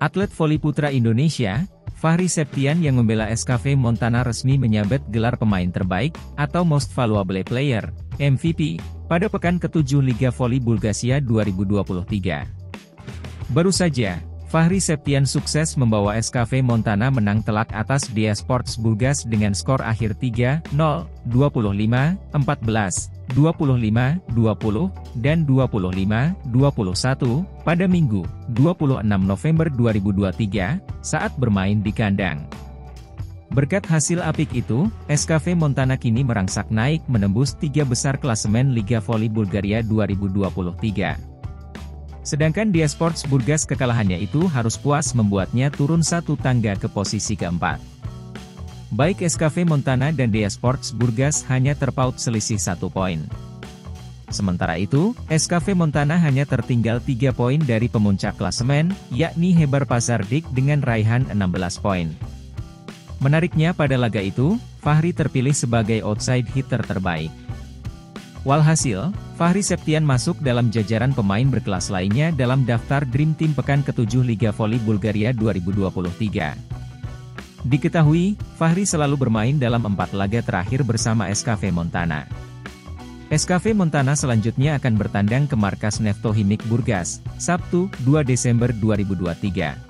Atlet voli putra Indonesia, Fahri Septian yang membela SKV Montana resmi menyabet gelar pemain terbaik, atau Most Valuable Player, MVP, pada pekan ke-7 Liga Voli Bulgaria 2023. Baru saja, Fahri Septian sukses membawa SKV Montana menang telak atas Dia Sports Bulgas dengan skor akhir 3-0, 25, 14, 25, 20, dan 25, 21, pada Minggu, 26 November 2023, saat bermain di kandang. Berkat hasil apik itu, SKV Montana kini merangsak naik menembus tiga besar klasemen Liga Voli Bulgaria 2023. Sedangkan Dia Sports Burgas kekalahannya itu harus puas membuatnya turun satu tangga ke posisi keempat. Baik SKV Montana dan Dea Sports Burgas hanya terpaut selisih satu poin. Sementara itu, SKV Montana hanya tertinggal 3 poin dari pemuncak klasemen, yakni Hebar Pasardik dengan raihan 16 poin. Menariknya pada laga itu, Fahri terpilih sebagai outside hitter terbaik. Walhasil, Fahri Septian masuk dalam jajaran pemain berkelas lainnya dalam daftar Dream Team Pekan ke-7 Liga Voli Bulgaria 2023. Diketahui, Fahri selalu bermain dalam empat laga terakhir bersama SKV Montana. SKV Montana selanjutnya akan bertandang ke markas Neftohimik Burgas, Sabtu, 2 Desember 2023.